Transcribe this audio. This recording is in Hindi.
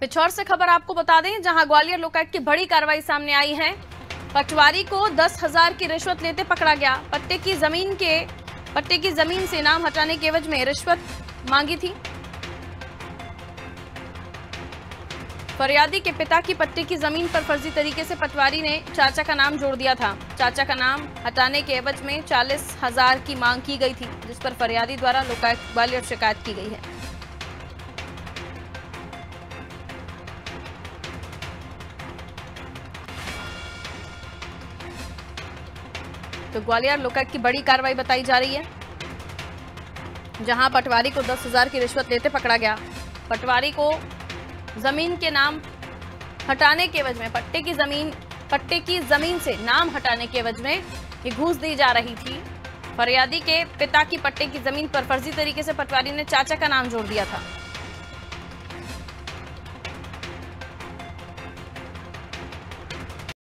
पिछौर से खबर आपको बता दें, जहाँ ग्वालियर लोकायुक्त की बड़ी कार्रवाई सामने आई है। पटवारी को दस हज़ार की रिश्वत लेते पकड़ा गया। पट्टे की ज़मीन के, पट्टे की ज़मीन से नाम हटाने के एवज में रिश्वत मांगी थी। फरियादी के पिता की पट्टे की ज़मीन पर फर्जी तरीके से पटवारी ने चाचा का नाम जोड़ दिया था। चाचा का नाम हटाने के एवज में चालीस हज़ार की मांग की गई थी, जिस पर फरियादी द्वारा लोकायुक्त ग्वालियर शिकायत की गई है। तो ग्वालियर लोकायुक्त की बड़ी कार्रवाई बताई जा रही है, जहाँ पटवारी को दस हज़ार की रिश्वत लेते पकड़ा गया। पटवारी को ज़मीन के नाम हटाने के एवज में, पट्टे की ज़मीन, पट्टे की ज़मीन से नाम हटाने के एवज में ये घूस दी जा रही थी। फरियादी के पिता की पट्टे की ज़मीन पर फर्जी तरीके से पटवारी ने चाचा का नाम जोड़ दिया था।